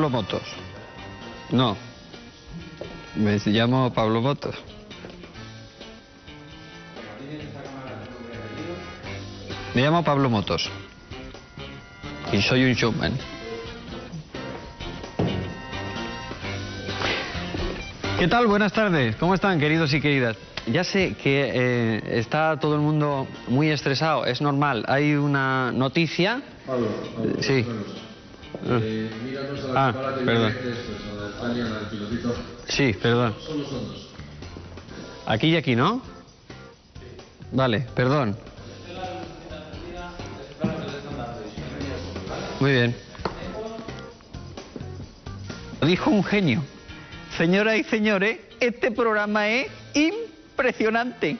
Pablo Motos. No. Me llamo Pablo Motos. Me llamo Pablo Motos. Y soy un showman. ¿Qué tal? Buenas tardes. ¿Cómo están, queridos y queridas? Ya sé que eh, está todo el mundo muy estresado, es normal. Hay una noticia. Pablo, Pablo, Sí. Eh, míranos a la Ah, perdón. a la España, pilotito. Sí, perdón. Solo son dos. Aquí y aquí, ¿no? Vale, perdón. Muy bien. Lo dijo un genio. Señoras y señores, este programa es impresionante.